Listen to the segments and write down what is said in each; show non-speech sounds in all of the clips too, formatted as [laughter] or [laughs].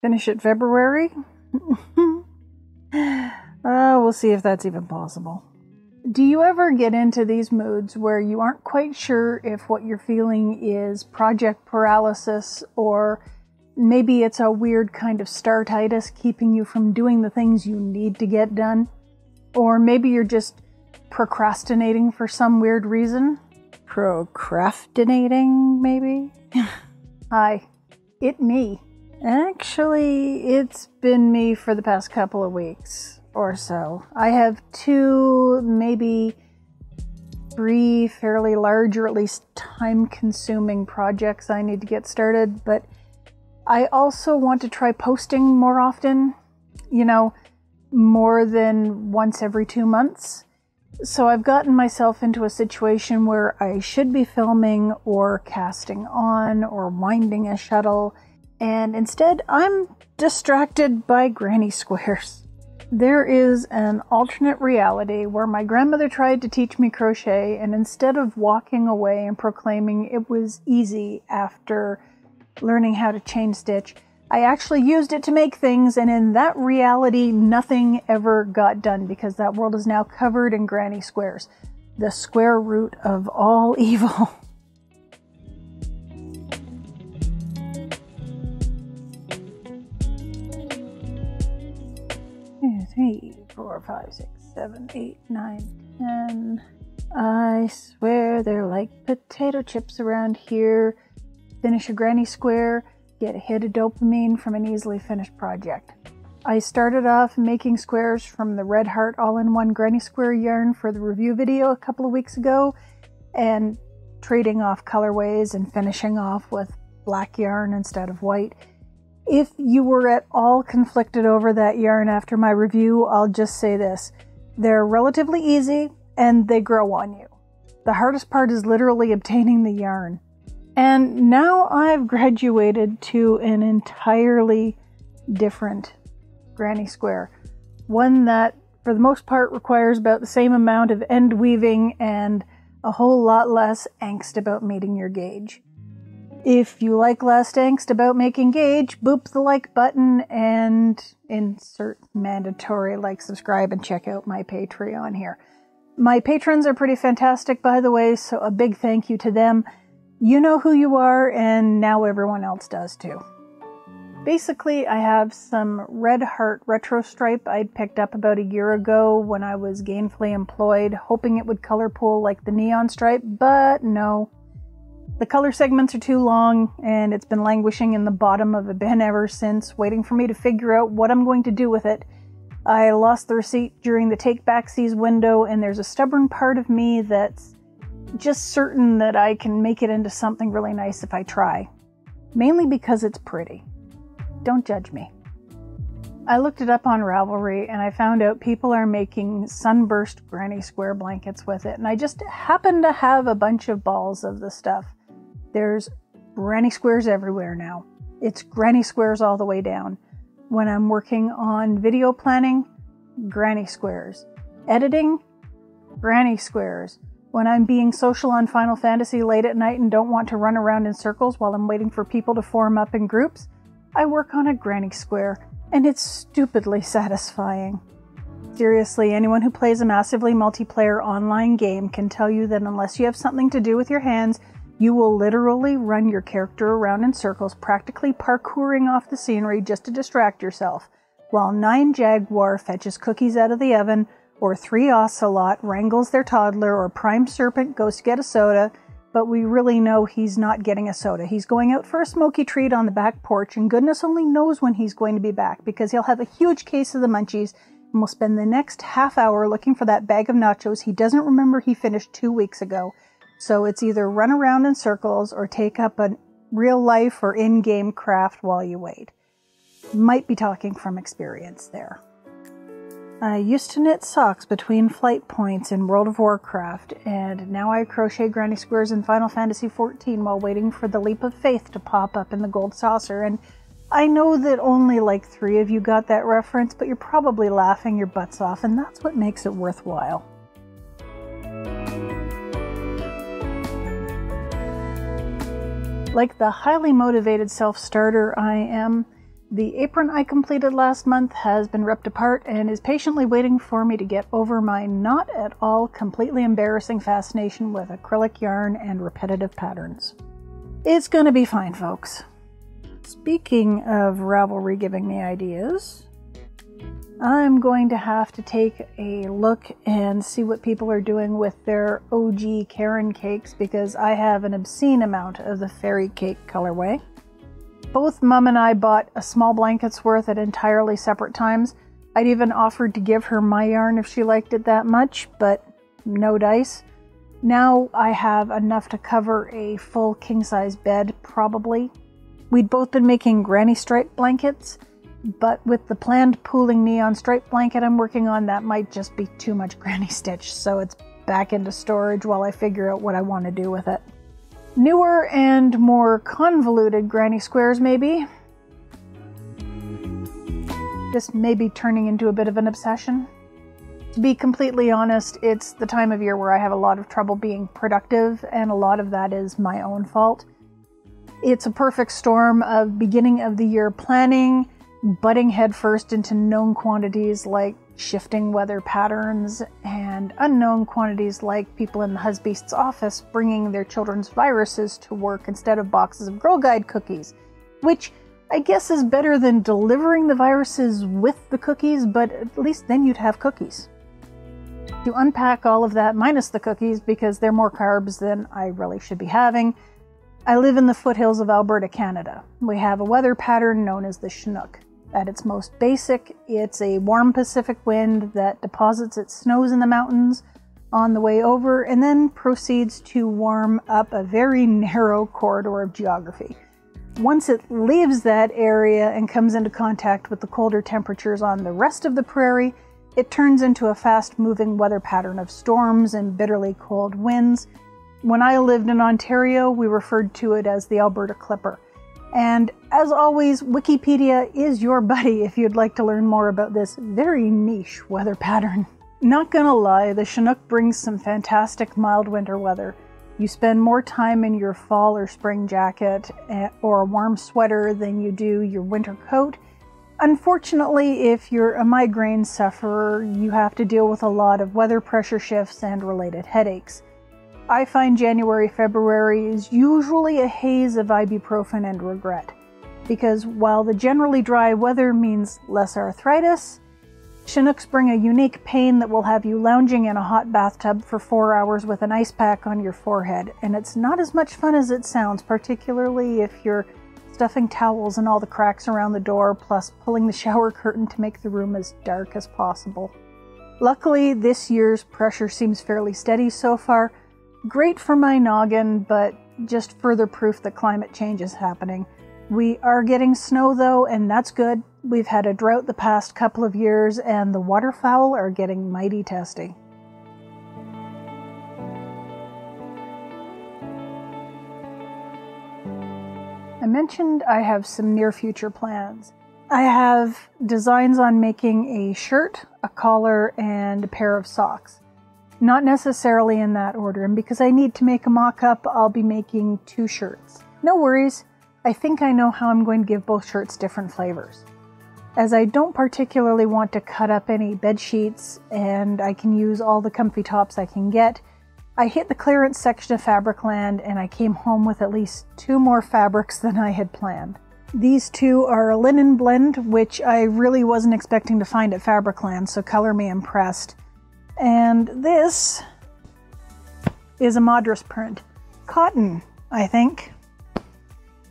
Finish it February? [laughs] uh, we'll see if that's even possible. Do you ever get into these moods where you aren't quite sure if what you're feeling is project paralysis or maybe it's a weird kind of startitis keeping you from doing the things you need to get done? Or maybe you're just procrastinating for some weird reason? Procrastinating, maybe? [laughs] Hi, it me. Actually, it's been me for the past couple of weeks or so. I have two, maybe three fairly large or at least time consuming projects I need to get started, but I also want to try posting more often, you know, more than once every two months. So I've gotten myself into a situation where I should be filming or casting on or winding a shuttle and instead I'm distracted by granny squares. There is an alternate reality where my grandmother tried to teach me crochet, and instead of walking away and proclaiming it was easy after learning how to chain stitch, I actually used it to make things, and in that reality, nothing ever got done because that world is now covered in granny squares. The square root of all [laughs] evil. Three, four, five, six, seven, eight, nine, ten. I swear they're like potato chips around here. Finish a granny square, get a hit of dopamine from an easily finished project. I started off making squares from the Red Heart all in one granny square yarn for the review video a couple of weeks ago and trading off colorways and finishing off with black yarn instead of white. If you were at all conflicted over that yarn after my review, I'll just say this. They're relatively easy and they grow on you. The hardest part is literally obtaining the yarn. And now I've graduated to an entirely different granny square. One that, for the most part, requires about the same amount of end weaving and a whole lot less angst about meeting your gauge. If you like last angst about making gauge, boop the like button and insert mandatory like, subscribe, and check out my Patreon here. My patrons are pretty fantastic, by the way, so a big thank you to them. You know who you are, and now everyone else does too. Basically, I have some Red Heart retro stripe I'd picked up about a year ago when I was gainfully employed, hoping it would color pool like the neon stripe, but no. The color segments are too long, and it's been languishing in the bottom of a bin ever since, waiting for me to figure out what I'm going to do with it. I lost the receipt during the take back seas window, and there's a stubborn part of me that's just certain that I can make it into something really nice if I try. Mainly because it's pretty. Don't judge me. I looked it up on Ravelry and I found out people are making sunburst granny square blankets with it, and I just happen to have a bunch of balls of the stuff. There's granny squares everywhere now. It's granny squares all the way down. When I'm working on video planning, granny squares. Editing, granny squares. When I'm being social on Final Fantasy late at night and don't want to run around in circles while I'm waiting for people to form up in groups, I work on a granny square, and it's stupidly satisfying. Seriously, anyone who plays a massively multiplayer online game can tell you that unless you have something to do with your hands, you will literally run your character around in circles, practically parkouring off the scenery just to distract yourself, while Nine Jaguar fetches cookies out of the oven, or Three Ocelot wrangles their toddler, or Prime Serpent goes to get a soda, but we really know he's not getting a soda. He's going out for a smoky treat on the back porch, and goodness only knows when he's going to be back because he'll have a huge case of the munchies and will spend the next half hour looking for that bag of nachos he doesn't remember he finished two weeks ago so it's either run around in circles or take up a real life or in game craft while you wait. Might be talking from experience there. I used to knit socks between flight points in World of Warcraft, and now I crochet granny squares in Final Fantasy XIV while waiting for the leap of faith to pop up in the gold saucer. And I know that only like three of you got that reference, but you're probably laughing your butts off, and that's what makes it worthwhile. Like the highly motivated self starter I am, The apron I completed last month has been ripped apart and is patiently waiting for me to get over my not at all completely embarrassing fascination with acrylic yarn and repetitive patterns. It's gonna be fine, folks. Speaking of Ravelry giving me ideas, I'm going to have to take a look and see what people are doing with their OG Caron cakes because I have an obscene amount of the Faerie cake colorway. Both Mum and I bought a small blanket's worth at entirely separate times. I'd even offered to give her my yarn if she liked it that much, but no dice. Now I have enough to cover a full king size bed, probably. We'd both been making granny stripe blankets, but with the planned pooling neon stripe blanket I'm working on, that might just be too much [laughs] granny stitch, so it's back into storage while I figure out what I want to do with it. Newer and more convoluted granny squares, maybe. This may be turning into a bit of an obsession. To be completely honest, it's the time of year where I have a lot of trouble being productive, and a lot of that is my own fault. It's a perfect storm of beginning of the year planning, butting headfirst into known quantities like shifting weather patterns, and unknown quantities like people in the husband's office bringing their children's viruses to work instead of boxes of Girl Guide cookies, which I guess is better than delivering the viruses with the cookies, but at least then you'd have cookies. To unpack all of that, minus the cookies, because they're more carbs than I really should be having, I live in the foothills of Alberta, Canada. We have a weather pattern known as the Chinook. At its most basic, it's a warm Pacific wind that deposits its snows in the mountains on the way over and then proceeds to warm up a very narrow corridor of geography. Once it leaves that area and comes into contact with the colder temperatures on the rest of the prairie, it turns into a fast moving weather pattern of storms and bitterly cold winds. When I lived in Ontario, we referred to it as the Alberta Clipper. And as always, Wikipedia is your buddy if you'd like to learn more about this very niche weather pattern. Not gonna lie, the Chinook brings some fantastic mild winter weather. You spend more time in your fall or spring jacket eh, or a warm sweater than you do your winter coat. Unfortunately, if you're a migraine sufferer, you have to deal with a lot of weather pressure shifts and related headaches. I find January, February is usually a haze of ibuprofen and regret. Because while the generally dry weather means less arthritis, Chinooks bring a unique pain that will have you lounging in a hot bathtub for four hours with an ice pack on your forehead, and it's not as much fun as it sounds, particularly if you're stuffing towels in all the cracks around the door, plus pulling the shower [laughs] curtain to make the room as dark as possible. Luckily, this year's pressure seems fairly steady so far, Great for my noggin, but just further proof that climate change is happening. We are getting snow though, and that's good. We've had a drought the past couple of years, and the waterfowl are getting mighty testy. I mentioned I have some near future plans. I have designs on making a shirt, a collar, and a pair of socks. Not necessarily in that order, and because I need to make a mock up, I'll be making two shirts. No worries, I think I know how I'm going to give both shirts different flavors. As I don't particularly want to cut up any bed sheets and I can use all the comfy tops I can get, I hit the clearance section of Fabricland and I came home with at least two more fabrics than I had planned. These two are a linen blend, which I really wasn't expecting to find at Fabricland, so color me impressed. And this is a Madras print. Cotton, I think.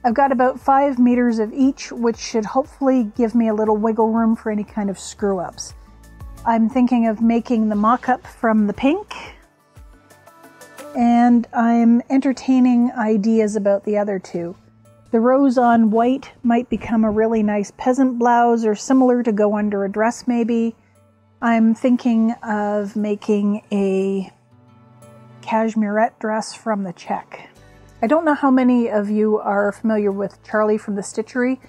I've got about five meters of each, which should hopefully give me a little wiggle room for any kind of screw ups. I'm thinking of making the mock up from the pink, and I'm entertaining ideas about the other two. The rose on white might become a really nice peasant blouse or similar to go under a dress, maybe. I'm thinking of making a cashmerette dress from the check. I don't know how many of you are familiar with Charlie from the Stitchery,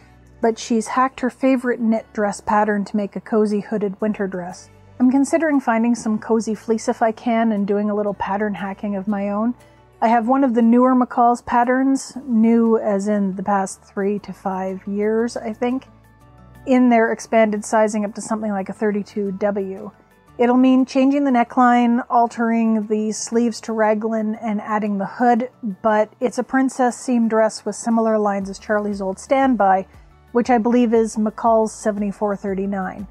but she's hacked her favorite knit dress pattern to make a cozy hooded winter dress. I'm considering finding some cozy fleece if I can and doing a little pattern hacking of my own. I have one of the newer McCall's patterns, new as in the past three to five years, I think. In their expanded sizing up to something like a 32W. It'll mean changing the neckline, altering the sleeves to raglan, and adding the hood, but it's a princess seam dress with similar lines as Charlie's old standby, which I believe is McCall's 7439.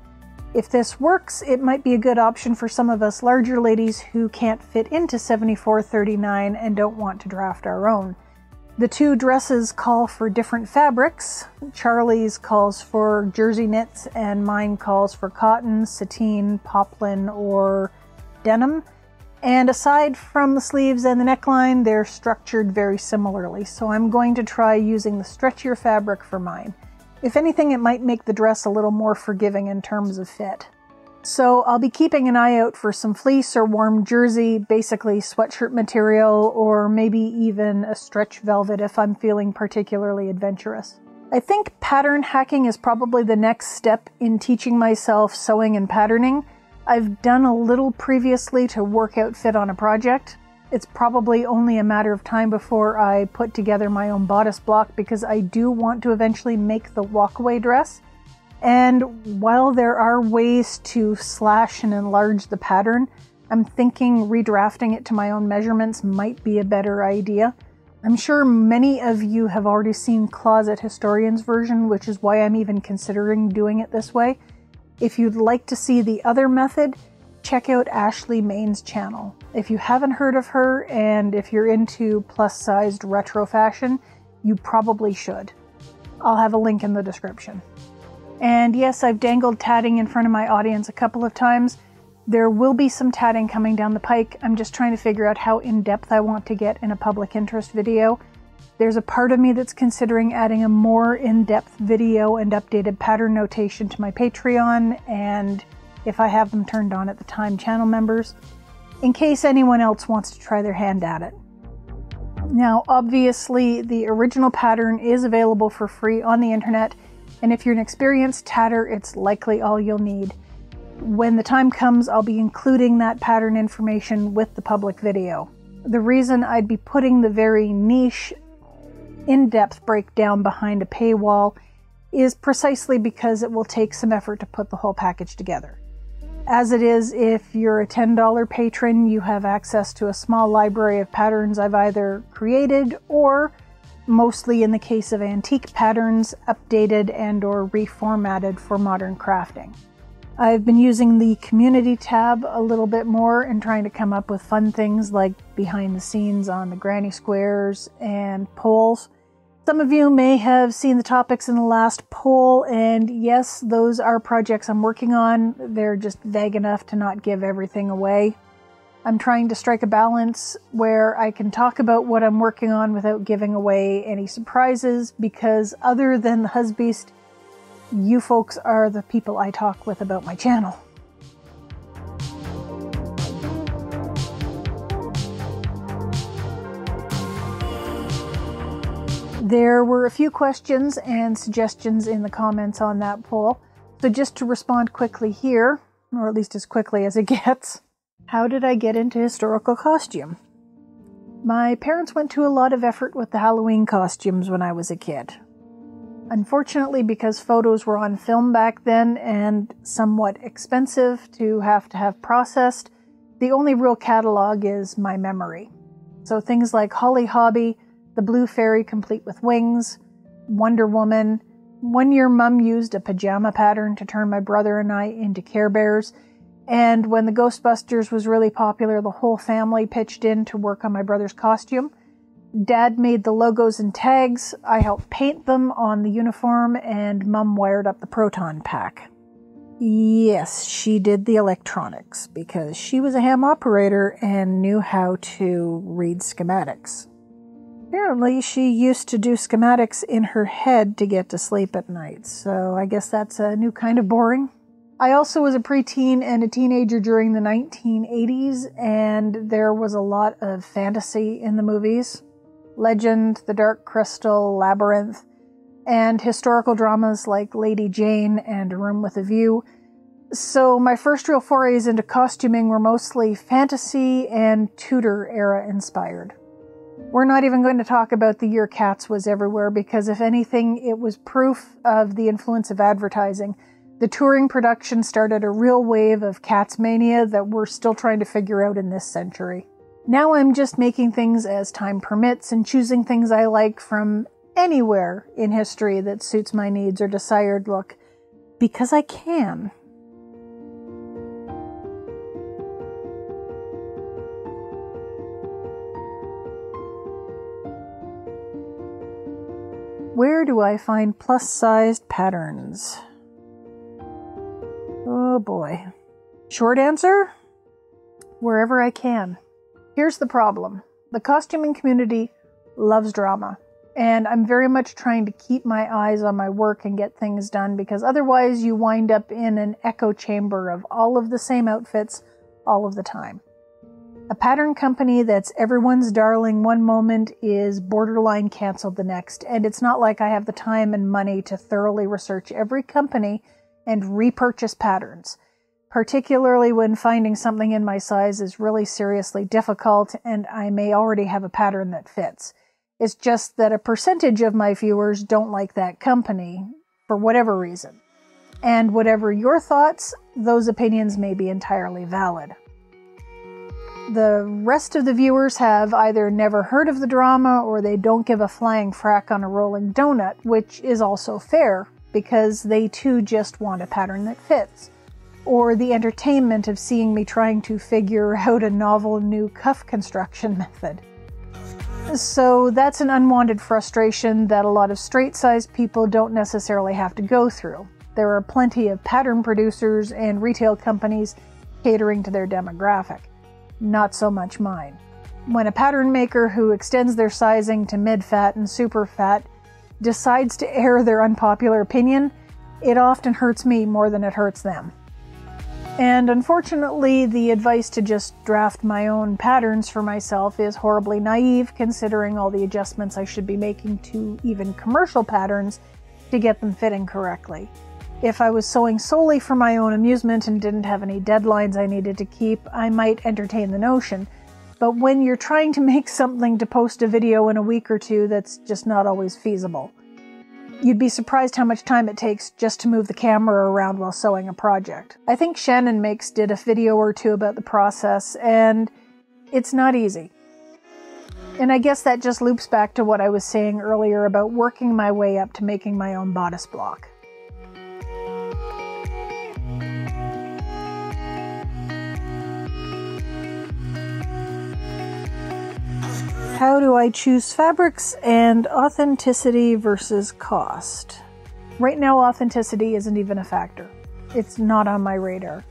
If this works, it might be a good option for some of us larger ladies who can't fit into 7439 and don't want to draft our own. The two dresses call for different fabrics. Charlie's calls for jersey knits, and mine calls for cotton, sateen, poplin, or denim. And aside from the sleeves and the neckline, they're structured very similarly, so I'm going to try using the stretchier fabric for mine. If anything, it might make the dress a little more forgiving in terms of fit. So I'll be keeping an eye out for some fleece or warm jersey, basically sweatshirt material, or maybe even a stretch velvet if I'm feeling particularly adventurous. I think pattern hacking is probably the next step in teaching myself sewing and patterning. I've done a little previously to work out fit on a project. It's probably only a matter of time before I put together my own bodice block because I do want to eventually make the walkaway dress and while there are ways to slash and enlarge the pattern, I'm thinking redrafting it to my own measurements might be a better idea. I'm sure many of you have already seen Closet Historian's version, which is why I'm even considering doing it this way. If you'd like to see the other method, check out Ashley Main's channel. If you haven't heard of her and if you're into plus sized retro fashion, you probably should. I'll have a link in the description. And yes, I've dangled tatting in front of my audience a couple of times. There will be some tatting coming down the pike. I'm just trying to figure out how in depth I want to get in a public interest video. There's a part of me that's considering adding a more in depth video and updated pattern notation to my Patreon, and if I have them turned on at the time, channel members, in case anyone else wants to try their hand at it. Now, obviously, the original pattern is available for free on the internet and if you're an experienced tatter, it's likely all you'll need. When the time comes, I'll be including that pattern information with the public video. The reason I'd be putting the very niche, in depth breakdown behind a paywall is precisely because it will take some effort to put the whole package together. As it is, if you're a $10 patron, you have access to a small library of patterns I've either created or mostly in the case of antique patterns, updated and or reformatted for modern crafting. I've been using the community tab a little bit more and trying to come up with fun things like behind the scenes on the granny squares and polls. Some of you may have seen the topics in the last poll, and yes, those are projects I'm working on. They're just vague enough to not give everything away. I'm trying to strike a balance where I can talk about what I'm working on without giving away any surprises because other than the Husbeast, you folks are the people I talk with about my channel. There were a few questions and suggestions in the comments on that poll. So just to respond quickly here, or at least as quickly as it [laughs] gets, how did I get into historical costume? My parents went to a lot of effort with the Halloween costumes when I was a kid. Unfortunately, because photos were on film back then and somewhat expensive to have to have processed, the only real catalog is my memory. So things like Holly Hobbie, the Blue Fairy complete with wings, Wonder Woman. One year, Mum used a pajama pattern to turn my brother and I into Care Bears, and when the Ghostbusters was really popular, the whole family pitched in to work on my brother's costume. Dad made the logos and tags, I helped paint them on the uniform, and Mum wired up the proton pack. Yes, she did the electronics because she was a ham operator and knew how to read schematics. Apparently, she used to do schematics in her head to get to sleep at night, so I guess that's a new kind of boring. I also was a preteen and a teenager during the 1980s, and there was a lot of fantasy in the movies Legend, The Dark Crystal, Labyrinth, and historical dramas like Lady Jane and A Room with a View. So, my first real forays into costuming were mostly fantasy and Tudor era inspired. We're not even going to talk about the year Cats was everywhere because, if anything, it was proof of the influence of advertising. The touring production started a real wave of Cats mania that we're still trying to figure out in this century. Now I'm just making things as time permits and choosing things I like from anywhere in history that suits my needs or desired look because I can. Where do I find plus sized patterns? Oh boy. Short answer? Wherever I can. Here's the problem the costuming community loves drama, and I'm very much trying to keep my eyes on my work and get things done because otherwise you wind up in an echo chamber of all of the same outfits all of the time. A pattern company that's everyone's darling one moment is borderline canceled the next, and it's not like I have the time and money to thoroughly research every company and repurchase patterns, particularly when finding something in my size is really seriously difficult and I may already have a pattern that fits. It's just that a percentage of my viewers don't like that company for whatever reason. And whatever your thoughts, those opinions may be entirely valid. The rest of the viewers have either never heard of the drama or they don't give a flying frack on a rolling donut, which is also fair because they too just want a pattern that fits. Or the entertainment of seeing me trying to figure out a novel new cuff construction [laughs] method. So that's an unwanted frustration that a lot of straight sized people don't necessarily have to go through. There are plenty of pattern producers and retail companies catering to their demographic not so much mine. When a pattern maker who extends their sizing to mid fat and super fat decides to air their unpopular opinion, it often hurts me more than it hurts them. And unfortunately, the advice to just draft my own patterns for myself is horribly naive considering all the adjustments I should be making to even commercial patterns to get them fitting correctly. If I was sewing solely for my own amusement and didn't have any deadlines I needed to keep, I might entertain the notion. But when you're trying to make something to post a video in a week or two, that's just not always feasible. You'd be surprised how much time it takes just to move the camera around while sewing a project. I think Shannon Makes did a video or two about the process, and it's not easy. And I guess that just loops back to what I was saying earlier about working my way up to making my own bodice block. How do I choose fabrics and authenticity versus cost? Right now, authenticity isn't even a factor. It's not on my radar.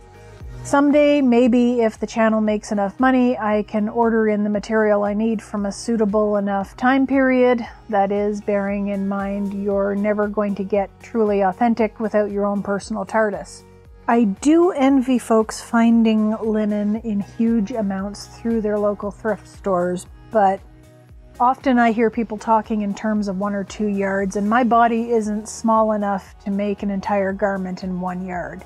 Someday, maybe if the channel makes enough money, I can order in the material I need from a suitable enough time period. That is, bearing in mind you're never going to get truly authentic without your own personal TARDIS. I do envy folks finding linen in huge amounts through their local thrift stores, but Often I hear people talking in terms of one or two yards, and my body isn't small enough to make an entire garment in one yard.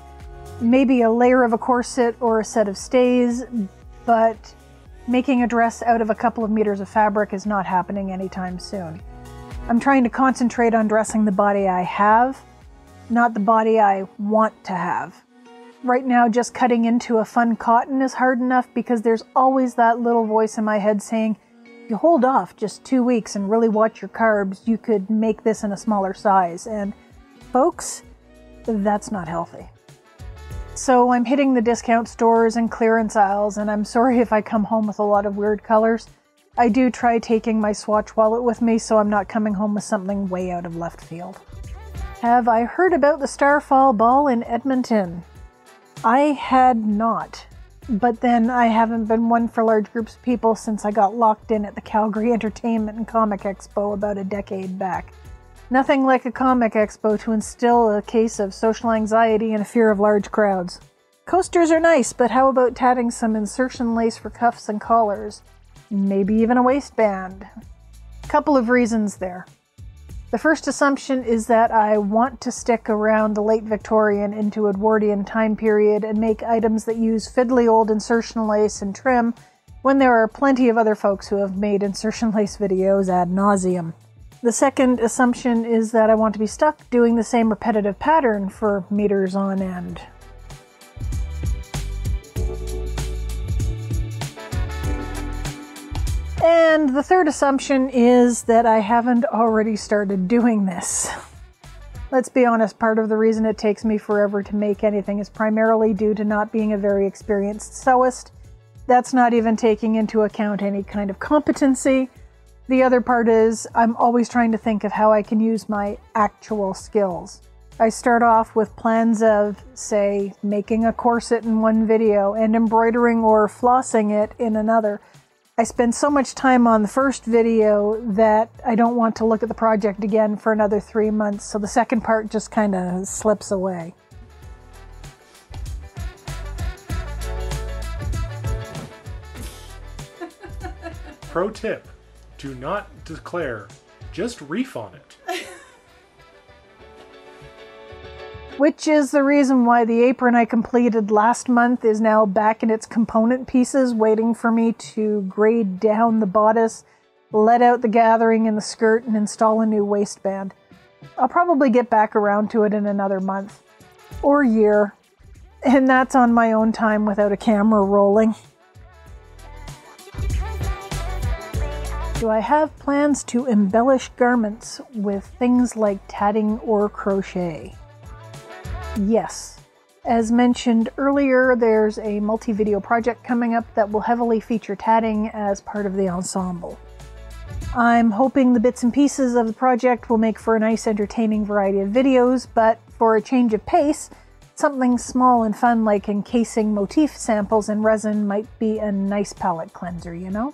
Maybe a layer of a corset or a set of stays, but making a dress out of a couple of meters of fabric is not happening anytime soon. I'm trying to concentrate on dressing the body I have, not the body I want to have. Right now, just cutting into a fun cotton is hard enough because there's always that little voice in my head saying, you hold off just two weeks and really watch your carbs, you could make this in a smaller size. And folks, that's not healthy. So I'm hitting the discount stores and clearance aisles, and I'm sorry if I come home with a lot of weird colors. I do try taking my Swatch wallet with me so I'm not coming home with something way out of left field. Have I heard about the Starfall Ball in Edmonton? I had not. But then I haven't been one for large groups of people since I got locked in at the Calgary Entertainment and Comic Expo about a decade back. Nothing like a comic expo to instill a case of social anxiety and a fear of large crowds. Coasters are nice, but how about tatting some insertion lace for cuffs and collars? Maybe even a waistband. Couple of reasons there. The first assumption is that I want to stick around the late Victorian into Edwardian time period and make items that use fiddly old insertion lace and trim when there are plenty of other folks who have made insertion [laughs] lace videos ad nauseum. The second assumption is that I want to be stuck doing the same repetitive pattern for meters on end. And the third assumption is that I haven't already started doing this. Let's be honest, part of the reason it takes me forever to make anything is primarily due to not being a very experienced sewist. That's not even taking into account any kind of competency. The other part is I'm always trying to think of how I can use my actual skills. I start off with plans of, say, making a corset in one video and embroidering or flossing it in another. I spend so much time on the first video that I don't want to look at the project again for another three months, so the second part just kind of slips away. Pro tip do not declare, just reef on it. Which is the reason why the apron I completed last month is now back in its component pieces, waiting for me to grade down the bodice, let out the gathering in the skirt, and install a new waistband. I'll probably get back around to it in another month or year, and that's on my own time without a camera rolling. Do I have plans to embellish garments with things like tatting or crochet? Yes. As mentioned earlier, there's a multi video project coming up that will heavily feature tatting as part of the ensemble. I'm hoping the bits and pieces of the project will make for a nice, entertaining variety of videos, but for a change of pace, something small and fun like encasing motif samples in resin might be a nice palette cleanser, you know?